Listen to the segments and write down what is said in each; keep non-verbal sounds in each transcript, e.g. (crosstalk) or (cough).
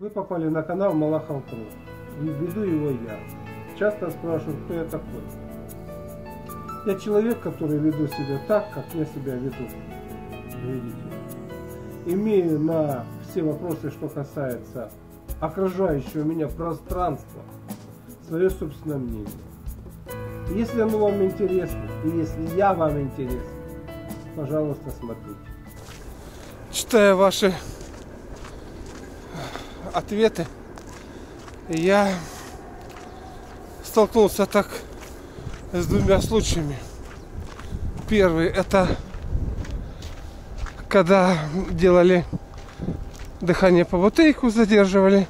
Вы попали на канал Малахов Про. И веду его я. Часто спрашивают, кто я такой. Я человек, который веду себя так, как я себя веду. Видите? Имею на все вопросы, что касается окружающего меня пространства, свое собственное мнение. Если оно вам интересно, и если я вам интересен, пожалуйста, смотрите. Читая ваши ответы, я столкнулся так с двумя случаями. Первый это когда делали дыхание по бутейку, задерживали,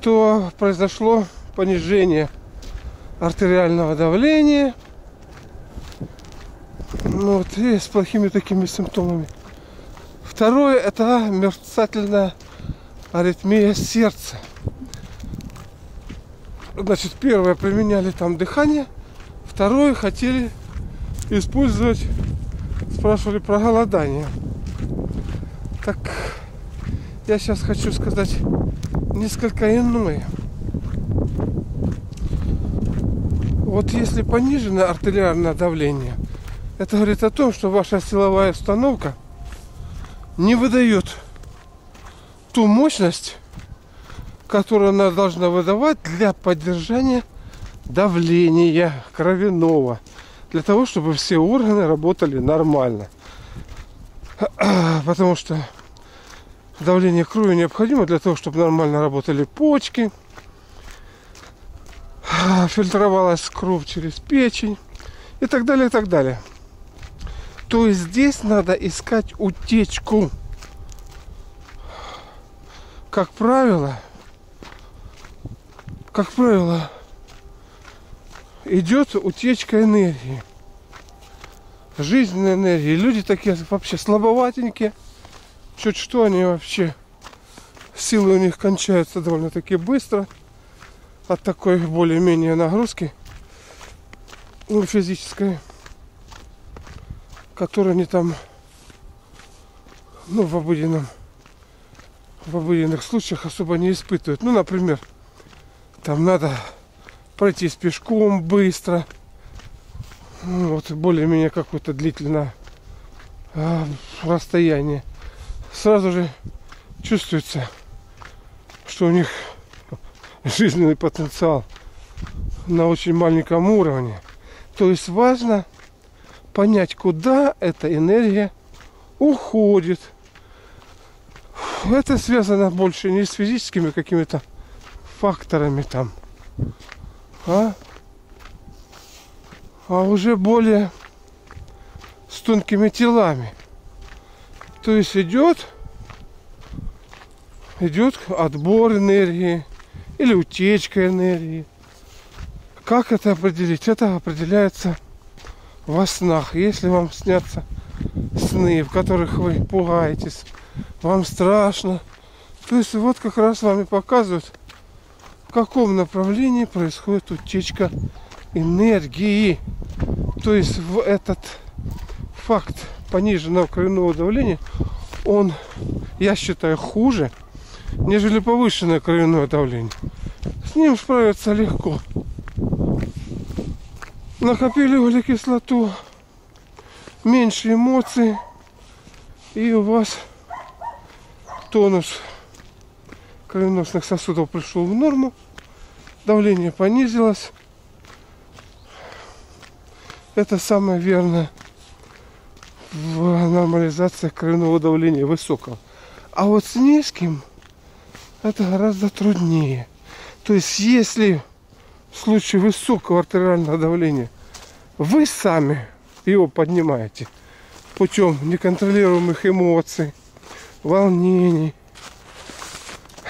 то произошло понижение артериального давления. Ну, вот, и с плохими такими симптомами. Второе это мерцательная аритмия сердца. Значит, первое применяли там дыхание, второе хотели использовать, спрашивали про голодание. Так я сейчас хочу сказать несколько иное. Вот если понижено артериальное давление, это говорит о том, что ваша силовая установка не выдает ту мощность, которую она должна выдавать для поддержания давления кровяного, для того, чтобы все органы работали нормально. (clears throat) Потому что давление крови необходимо для того, чтобы нормально работали почки, (clears throat) фильтровалась кровь через печень и так далее, и так далее. То есть здесь надо искать утечку. Как правило, как правило, идет утечка энергии. Жизненной энергии. Люди такие вообще слабоватенькие. Чуть что они вообще силы у них кончаются довольно-таки быстро от такой более-менее нагрузки ну, физической которые они там ну, в обыденном в обыденных случаях особо не испытывают. Ну, например, там надо пройтись пешком быстро. Ну, вот более-менее какое-то длительное а, расстояние. Сразу же чувствуется, что у них жизненный потенциал на очень маленьком уровне. То есть важно понять, куда эта энергия уходит. Это связано больше не с физическими какими-то факторами там, а, а уже более с тонкими телами. То есть идет, идет отбор энергии или утечка энергии. Как это определить? Это определяется во снах, если вам снятся сны, в которых вы пугаетесь, вам страшно, то есть вот как раз вами показывают, в каком направлении происходит утечка энергии. То есть в этот факт пониженного кровяного давления, он, я считаю, хуже, нежели повышенное кровяное давление. С ним справиться легко накопили углекислоту, меньше эмоций, и у вас тонус кровеносных сосудов пришел в норму, давление понизилось. Это самое верное в нормализации кровяного давления высокого. А вот с низким это гораздо труднее. То есть если в случае высокого артериального давления вы сами его поднимаете путем неконтролируемых эмоций, волнений,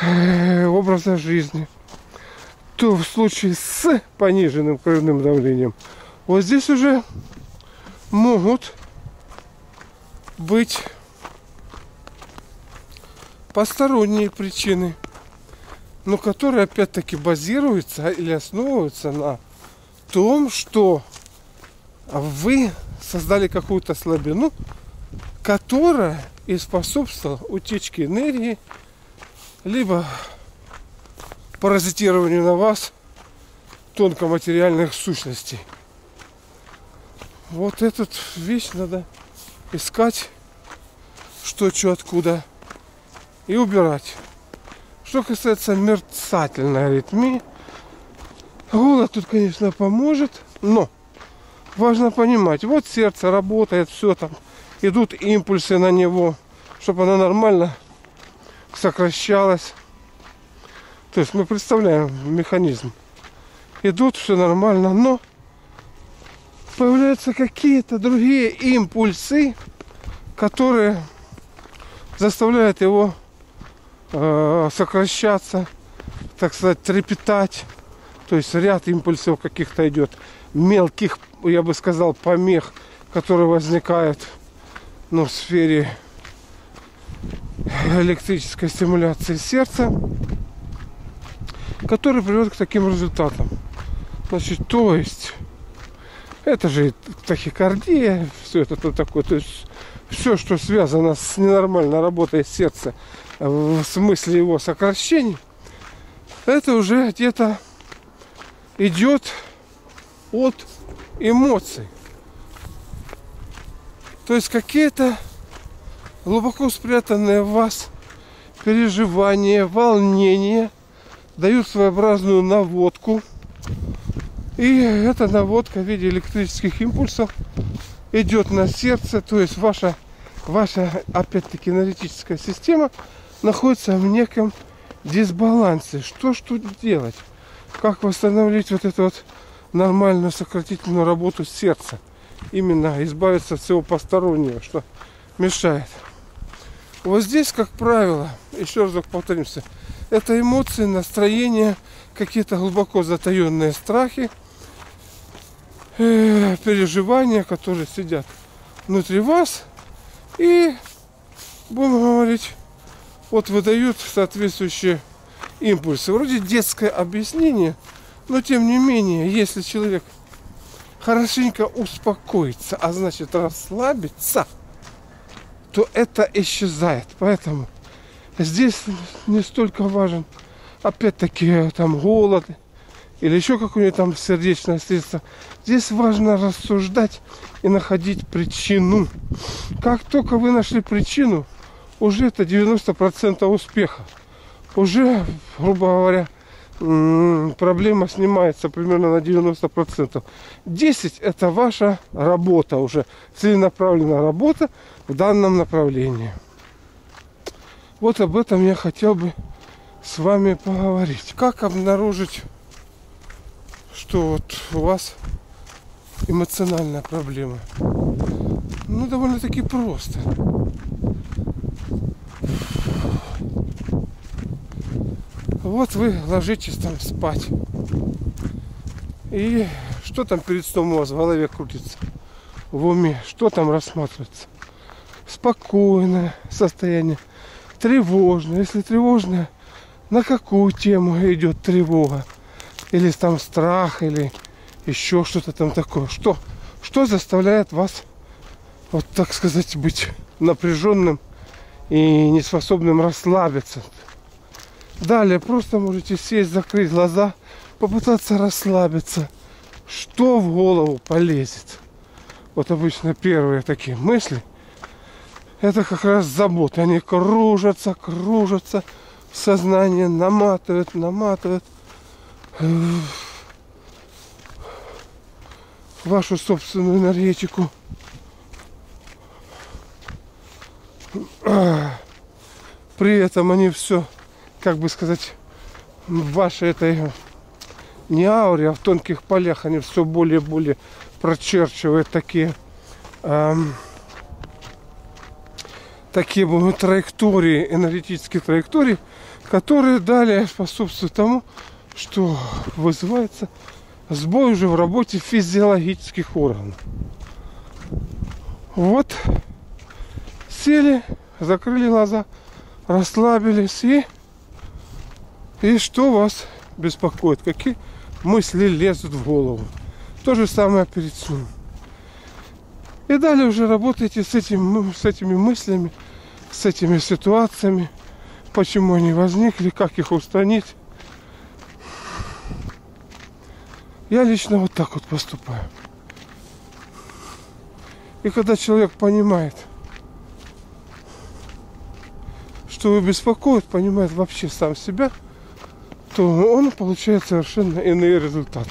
э, образа жизни, то в случае с пониженным кровяным давлением вот здесь уже могут быть посторонние причины – но которые опять-таки базируются или основываются на том, что вы создали какую-то слабину, которая и способствовала утечке энергии либо паразитированию на вас тонкоматериальных сущностей. Вот этот вещь надо искать, что, что, откуда, и убирать. Что касается мерцательной аритмии, голод тут, конечно, поможет, но важно понимать, вот сердце работает, все там, идут импульсы на него, чтобы оно нормально сокращалось. То есть мы представляем механизм. Идут, все нормально, но появляются какие-то другие импульсы, которые заставляют его э, сокращаться, так сказать, трепетать. То есть ряд импульсов каких-то идет, мелких, я бы сказал, помех, которые возникают ну, в сфере электрической стимуляции сердца, который приводит к таким результатам. Значит, то есть, это же тахикардия, все это то такое, то есть все, что связано с ненормальной работой сердца в смысле его сокращений, это уже где-то идет от эмоций. То есть какие-то глубоко спрятанные в вас переживания, волнения дают своеобразную наводку. И эта наводка в виде электрических импульсов идет на сердце, то есть ваша, ваша опять-таки аналитическая система находится в неком дисбалансе. Что ж тут делать? Как восстановить вот эту вот нормальную сократительную работу сердца? Именно избавиться от всего постороннего, что мешает. Вот здесь, как правило, еще раз повторимся, это эмоции, настроения, какие-то глубоко затаенные страхи, э, переживания, которые сидят внутри вас и, будем говорить, вот выдают соответствующие импульсы. Вроде детское объяснение, но тем не менее, если человек хорошенько успокоится, а значит расслабится – то это исчезает. Поэтому здесь не столько важен, опять-таки, там голод или еще какое-нибудь там сердечное средство. Здесь важно рассуждать и находить причину. Как только вы нашли причину, уже это 90% успеха. Уже, грубо говоря, проблема снимается примерно на 90%. 10 это ваша работа уже, целенаправленная работа в данном направлении. Вот об этом я хотел бы с вами поговорить. Как обнаружить, что вот у вас эмоциональная проблема? Ну, довольно-таки просто. Вот вы ложитесь там спать. И что там перед сном у вас в голове крутится? В уме? Что там рассматривается? Спокойное состояние. Тревожное. Если тревожное, на какую тему идет тревога? Или там страх, или еще что-то там такое. Что, что заставляет вас, вот так сказать, быть напряженным и неспособным расслабиться? Далее просто можете сесть, закрыть глаза, попытаться расслабиться. Что в голову полезет? Вот обычно первые такие мысли, это как раз заботы. Они кружатся, кружатся, сознание наматывает, наматывает вашу собственную энергетику. При этом они все как бы сказать, в вашей этой не ауре, а в тонких полях они все более и более прочерчивают такие эм, такие траектории, энергетические траектории, которые далее способствуют тому, что вызывается сбой уже в работе физиологических органов. Вот сели, закрыли глаза, расслабились и и что вас беспокоит? Какие мысли лезут в голову? То же самое перед сном. И далее уже работайте с, этим, с этими мыслями, с этими ситуациями. почему они возникли, как их устранить. Я лично вот так вот поступаю. И когда человек понимает, что его беспокоит, понимает вообще сам себя, то он получает совершенно иные результаты.